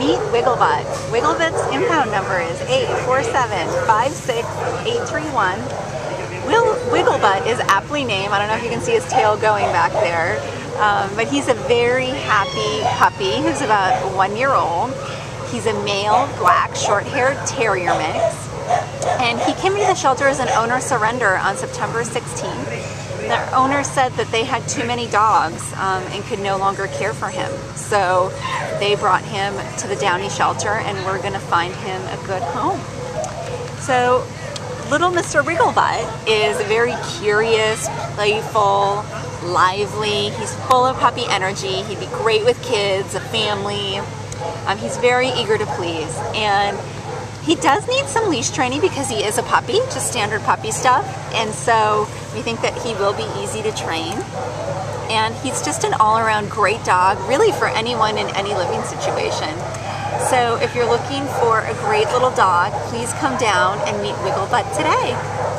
Meet Wigglebutt. Wigglebutt's impound number is A47-56831. Will Wigglebutt is aptly named. I don't know if you can see his tail going back there. Um, but he's a very happy puppy who's about one year old. He's a male, black, short-haired terrier mix. And he came into the shelter as an owner surrender on September 16th. The owner said that they had too many dogs um, and could no longer care for him. So they brought him to the Downey shelter and we're going to find him a good home. So little Mr. Wigglebutt is very curious, playful, lively. He's full of puppy energy. He'd be great with kids, a family. Um, he's very eager to please. And he does need some leash training because he is a puppy, just standard puppy stuff. And so we think that he will be easy to train. And he's just an all-around great dog, really for anyone in any living situation. So if you're looking for a great little dog, please come down and meet Wigglebutt today.